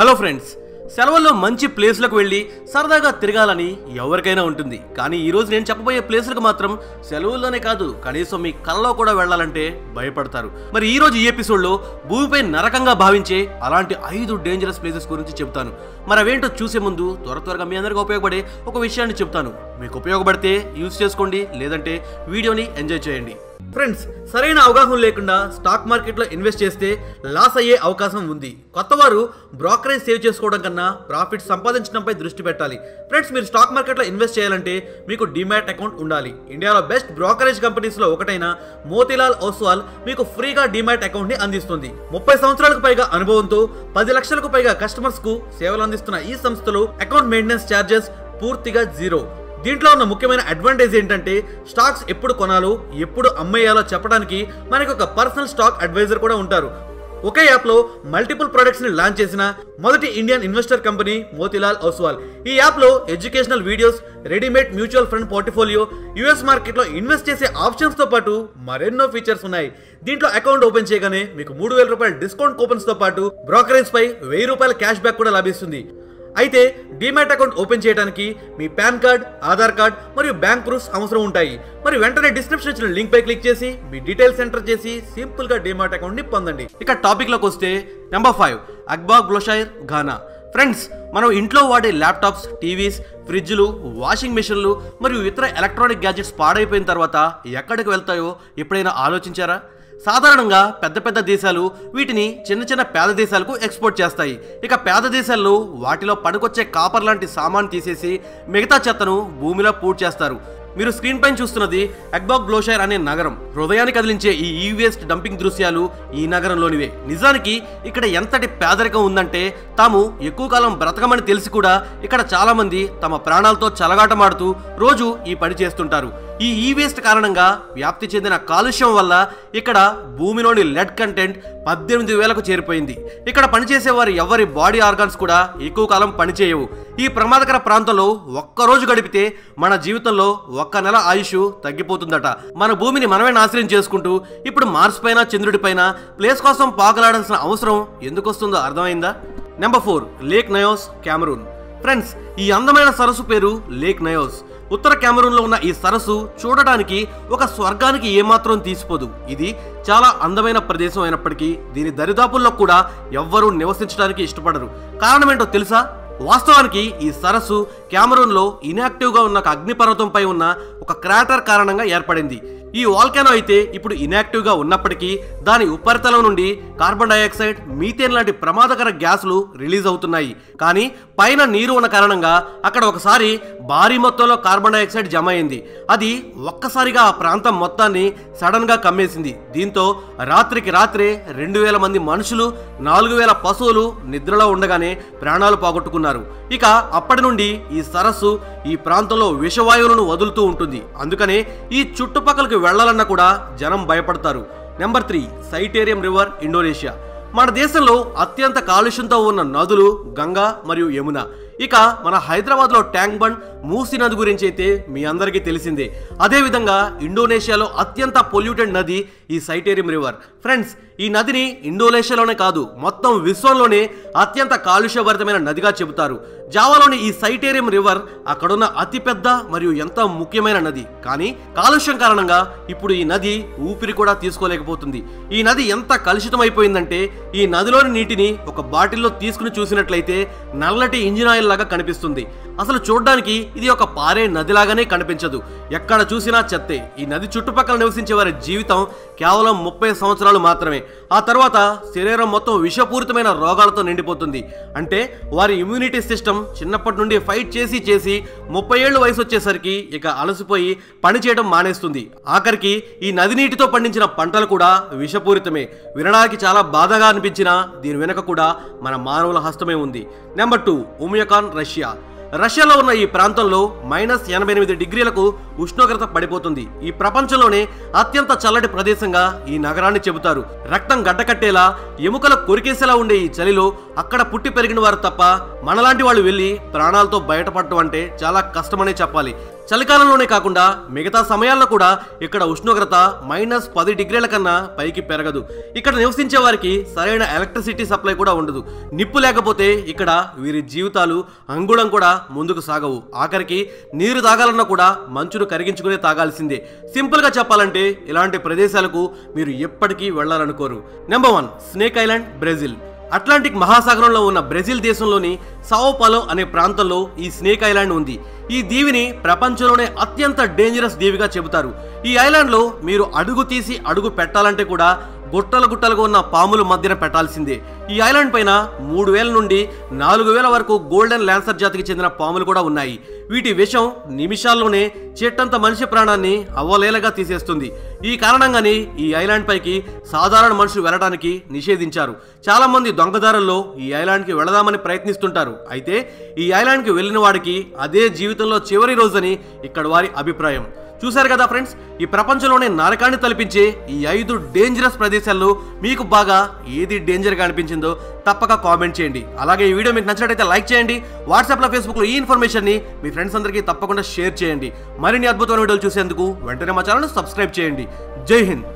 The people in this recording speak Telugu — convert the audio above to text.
హలో ఫ్రెండ్స్ సెలవుల్లో మంచి ప్లేస్లకు వెళ్ళి సరదాగా తిరగాలని ఎవరికైనా ఉంటుంది. కానీ ఈరోజు నేను చెప్పబోయే ప్లేస్లకు మాత్రం సెలవుల్లోనే కాదు కనీసం మీ కళ్ళలో కూడా వెళ్ళాలంటే భయపడతారు. మరి ఈరోజు ఈ ఎపిసోడ్లో భూమిపై నరకంగా భావించే అలాంటి ఐదు డేంజరస్ ప్లేసెస్ గురించి చెప్తాను మరి అవేంటో చూసే ముందు త్వర త్వరగా మీ అందరికీ ఉపయోగపడే ఒక విషయాన్ని చెప్తాను మీకు ఉపయోగపడితే యూజ్ చేసుకోండి లేదంటే వీడియోని ఎంజాయ్ చేయండి. ఫ్రెండ్స్ సరైన అవగాహన లేకుండా స్టాక్ మార్కెట్లో ఇన్వెస్ట్ చేస్తే లాస్ అయ్యే అవకాశం ఉంది. కొత్త వారు బ్రోకరేజ్ సేవ్ చేసుకోవడం కన్నా ప్రాఫిట్ సంపాదించడంపై దృష్టి పెట్టాలి. ఫ్రెండ్స్ మీరు స్టాక్ మార్కెట్లో ఇన్వెస్ట్ చేయాలంటే మీకు డిమాట్ అకౌంట్ ఉండాలి. ఇండియాలో బెస్ట్ బ్రోకరేజ్ కంపెనీస్లో ఒకటైన మోతీలాల్ ఓస్వాల్ మీకు ఫ్రీగా డిమాట్ అకౌంట్ని అందిస్తుంది. ముప్పై సంవత్సరాలకు పైగా అనుభవంతో పది లక్షలకు పైగా కస్టమర్స్కు సేవలు అందిస్తున్న ఈ సంస్థలో అకౌంట్ మెయింటెనెన్స్ ఛార్జెస్ పూర్తిగా జీరో దీంట్లో ఉన్న ముఖ్యమైన అడ్వాంటేజ్ ఏంటంటే స్టాక్స్ ఎప్పుడు కొనాలో ఎప్పుడు అమ్మేయాలో చెప్పడానికి మనకి ఒక పర్సనల్ స్టాక్ అడ్వైజర్ కూడా ఉంటారు. ఒకే యాప్లో మల్టిపుల్ ప్రొడక్ట్స్ని లాంచ్ చేసిన మొదటి Indian investor company Motilal Oswal ఈ యాప్లో educational videos readymade mutual fund portfolio US మార్కెట్లో ఇన్వెస్ట్ చేసే ఆప్షన్స్తో పాటు మరెన్నో ఫీచర్స్ ఉన్నాయి. దీంట్లో అకౌంట్ ఓపెన్ చేయగానే మీకు మూడు వేల రూపాయల డిస్కౌంట్ కూపన్స్తో పాటు బ్రోకరేజ్ పై వెయ్యి రూపాయల క్యాష్ బ్యాక్ కూడా లభిస్తుంది. అయితే డిమాట్ అకౌంట్ ఓపెన్ చేయడానికి మీ పాన్ కార్డ్ ఆధార్ కార్డ్ మరియు బ్యాంక్ ప్రూఫ్స్ అవసరం ఉంటాయి. మరి వెంటనే డిస్క్రిప్షన్ ఇచ్చిన లింక్ పై క్లిక్ చేసి మీ డీటెయిల్స్ ఎంటర్ చేసి సింపుల్గా డిమాట్ అకౌంట్ని పొందండి. ఇక టాపిక్లోకి వస్తే number five Agbogbloshie Ghana friends మనం ఇంట్లో వాడే ల్యాప్టాప్స్ టీవీస్ ఫ్రిడ్జ్లు వాషింగ్ మిషన్లు మరియు ఇతర ఎలక్ట్రానిక్ గ్యాజెట్స్ పాడైపోయిన తర్వాత ఎక్కడికి వెళ్తాయో ఎప్పుడైనా ఆలోచించారా? సాధారణంగా పెద్ద పెద్ద దేశాలు వీటిని చిన్న చిన్న పేద దేశాలకు ఎక్స్పోర్ట్ చేస్తాయి. ఇక పేద దేశాల్లో వాటిలో పనికొచ్చే కాపర్ లాంటి సామాన్ తీసేసి మిగతా చెత్తను భూమిలో పూడ్ చేస్తారు. మీరు స్క్రీన్ పైన చూస్తున్నది అక్బాగ్ బ్లోషైర్ అనే నగరం. హృదయాన్ని కదిలించే ఈ e ఈవేస్ట్ డంపింగ్ దృశ్యాలు ఈ నగరంలోనివే. నిజానికి ఇక్కడ ఎంతటి పేదరికం ఉందంటే తాము ఎక్కువ కాలం బ్రతకమని తెలిసి కూడా ఇక్కడ చాలామంది తమ ప్రాణాలతో చలగాటమాడుతూ రోజు ఈ పని చేస్తుంటారు. ఈ ఈ వేస్ట్ కారణంగా వ్యాప్తి చెందిన కాలుష్యం వల్ల ఇక్కడ భూమిలోని లెడ్ కంటెంట్ పద్దెనిమిది వేలకు చేరిపోయింది. ఇక్కడ పనిచేసే వారి ఎవరి బాడీ ఆర్గాన్స్ కూడా ఎక్కువ కాలం పనిచేయవు. ఈ ప్రమాదకర ప్రాంతంలో ఒక్కరోజు గడిపితే మన జీవితంలో ఒక్క నెల ఆయుష్ తగ్గిపోతుందట. మన భూమిని మనమే నాశనం చేసుకుంటూ ఇప్పుడు మార్స్ పైన చంద్రుడి పైన ప్లేస్ కోసం పాకలాడాల్సిన అవసరం ఎందుకు వస్తుందో అర్థమైందా? Number four lake Nyos Cameroon. Friends ఈ అందమైన సరస్సు పేరు లేక్ నయోస్. ఉత్తర కెమెరూన్లో ఉన్న ఈ సరస్సు చూడడానికి ఒక స్వర్గానికి ఏమాత్రం తీసిపోదు. ఇది చాలా అందమైన ప్రదేశం అయినప్పటికీ దీని దరిదాపుల్లో కూడా ఎవ్వరూ నివసించడానికి ఇష్టపడరు. కారణం ఏంటో తెలుసా? వాస్తవానికి ఈ సరస్సు క్యామరూన్లో ఇనాక్టివ్గా ఉన్న ఒక అగ్నిపర్వతంపై ఉన్న ఒక క్రాటర్ కారణంగా ఏర్పడింది. ఈ వాల్కానో అయితే ఇప్పుడు ఇనాక్టివ్గా ఉన్నప్పటికీ దాని ఉపరితలం నుండి కార్బన్ డైఆక్సైడ్ మీథేన్ లాంటి ప్రమాదకర గ్యాసులు రిలీజ్ అవుతున్నాయి. కానీ పైన నీరు ఉన్న కారణంగా అక్కడ ఒకసారి భారీ మొత్తంలో కార్బన్ డైఆక్సైడ్ జమ అయింది. అది ఒక్కసారిగా ఆ ప్రాంతం మొత్తాన్ని సడన్గా కమ్మేసింది. దీంతో రాత్రికి రాత్రే రెండు వేల మంది మనుషులు నాలుగు వేల పశువులు నిద్రలో ఉండగానే ప్రాణాలు పోగొట్టుకున్నారు. ఇక అప్పటి నుండి ఈ సరస్సు ఈ ప్రాంతంలో విషవాయువులను వదులుతూ ఉంటుంది. అందుకనే ఈ చుట్టుపక్కలకి వెళ్ళాలన్నా కూడా జనం భయపడతారు. Number three Citarum river Indonesia. మన దేశంలో అత్యంత కాలుష్యంతో ఉన్న నదులు గంగా మరియు యమున. ఇక మన హైదరాబాద్లో ట్యాంక్ బండ్ మూసి నది గురించి అయితే మీ అందరికీ తెలిసిందే. అదేవిధంగా ఇండోనేషియాలో అత్యంత పొల్యూటెడ్ నది ఈ సైటేరియం రివర్. ఫ్రెండ్స్ ఈ నదిని ఇండోనేషియాలోనే కాదు మొత్తం విశ్వంలోనే అత్యంత కాలుష్యభరితమైన నదిగా చెబుతారు. జావాలోని ఈ సైటేరియం రివర్ అక్కడున్న అతిపెద్ద మరియు ఎంత ముఖ్యమైన నది. కానీ కాలుష్యం కారణంగా ఇప్పుడు ఈ నది ఊపిరి కూడా తీసుకోలేకపోతుంది. ఈ నది ఎంత కలుషితమైపోయిందంటే ఈ నదిలోని నీటిని ఒక బాటిల్లో తీసుకుని చూసినట్లయితే నల్లటి ఇంజిన్ ఆయిల్ లాగా కనిపిస్తుంది. అసలు చూడడానికి ఇది ఒక పారే నదిలాగానే కనిపించదు. ఎక్కడ చూసినా చెత్తే. ఈ నది చుట్టుపక్కల నివసించే వారి జీవితం కేవలం ముప్పై సంవత్సరాలు మాత్రమే. ఆ తర్వాత శరీరం మొత్తం విషపూరితమైన రోగాలతో నిండిపోతుంది. అంటే వారి ఇమ్యూనిటీ సిస్టమ్ చిన్నప్పటి నుండి ఫైట్ చేసి చేసి ముప్పై ఏళ్ళు వయసు వచ్చేసరికి ఇక అలసిపోయి పని చేయడం మానేస్తుంది. ఆఖరికి ఈ నది నీటితో పండించిన పంటలు కూడా విషపూరితమే. వినడానికి చాలా బాధగా అనిపించినా దీని వెనుక కూడా మన మానవుల హస్తమే ఉంది. నెంబర్ టూ ఉమియకాన్ రష్యా రష్యాలో ఉన్న ఈ ప్రాంతంలో మైనస్ ఎనభై ఎనిమిది డిగ్రీలకు ఉష్ణోగ్రత పడిపోతుంది. ఈ ప్రపంచంలోనే అత్యంత చల్లటి ప్రదేశంగా ఈ నగరాన్ని చెబుతారు. రక్తం గడ్డకట్టేలా ఎముకల కొరికేసేలా ఉండే ఈ చలిలో అక్కడ పుట్టి పెరిగిన వారు తప్ప మనలాంటి వాళ్ళు వెళ్ళి ప్రాణాలతో బయటపడటం అంటే చాలా కష్టమనే చెప్పాలి. చలికాలంలోనే కాకుండా మిగతా సమయాల్లో కూడా ఇక్కడ ఉష్ణోగ్రత మైనస్ పది డిగ్రీల కన్నా పైకి పెరగదు. ఇక్కడ నివసించే వారికి సరైన ఎలక్ట్రిసిటీ సప్లై కూడా ఉండదు. నిప్పు లేకపోతే ఇక్కడ వీరి జీవితాలు అంగుళం కూడా ముందుకు సాగవు. ఆఖరికి నీరు తాగాలన్నా కూడా మంచును కరిగించుకునే తాగాల్సిందే. సింపుల్గా చెప్పాలంటే ఇలాంటి ప్రదేశాలకు మీరు ఎప్పటికీ వెళ్ళాలనుకోరు. Number one snake island Brazil. Atlantic మహాసాగరంలో ఉన్న బ్రెజిల్ దేశంలోని సావోపాలో అనే ప్రాంతంలో ఈ స్నేక్ ఐలాండ్ ఉంది. ఈ దీవిని ప్రపంచంలోనే అత్యంత డేంజరస్ దీవిగా చెబుతారు. ఈ ఐలాండ్లో మీరు అడుగు తీసి అడుగు పెట్టాలంటే కూడా గుట్టలు గుట్టలుగా ఉన్న పాములు మధ్యన పెట్టాల్సిందే. ఈ ఐలాండ్ పైన మూడు వేల నుండి నాలుగు వేల వరకు గోల్డెన్ ల్యాన్సర్ జాతికి చెందిన పాములు కూడా ఉన్నాయి. వీటి విషం నిమిషాల్లోనే చెట్టంత మనిషి ప్రాణాన్ని అవ్వలేలగా తీసేస్తుంది. ఈ కారణంగానే ఈ ఐలాండ్ పైకి సాధారణ మనుషులు వెళ్ళడానికి నిషేధించారు. చాలా మంది దొంగదారుల్లో ఈ ఐలాండ్కి వెళదామని ప్రయత్నిస్తుంటారు. అయితే ఈ ఐలాండ్కి వెళ్ళిన వాడికి అదే జీవితంలో చివరి రోజని ఇక్కడ వారి అభిప్రాయం. చూశారు కదా ఫ్రెండ్స్? ఈ ప్రపంచంలోనే నరకాన్ని తలపించే ఈ ఐదు డేంజరస్ ప్రదేశాల్లో మీకు బాగా ఏది డేంజర్గా అనిపించిందో తప్పక కామెంట్ చేయండి. అలాగే ఈ వీడియో మీకు నచ్చినట్టయితే లైక్ చేయండి. వాట్సాప్లో ఫేస్బుక్లో ఈ ఇన్ఫర్మేషన్ని మీ ఫ్రెండ్స్ అందరికీ తప్పకుండా షేర్ చేయండి. మరిన్ని అద్భుతమైన వీడియోలు చూసేందుకు వెంటనే మా ఛానల్ సబ్స్క్రైబ్ చేయండి. జై హింద్!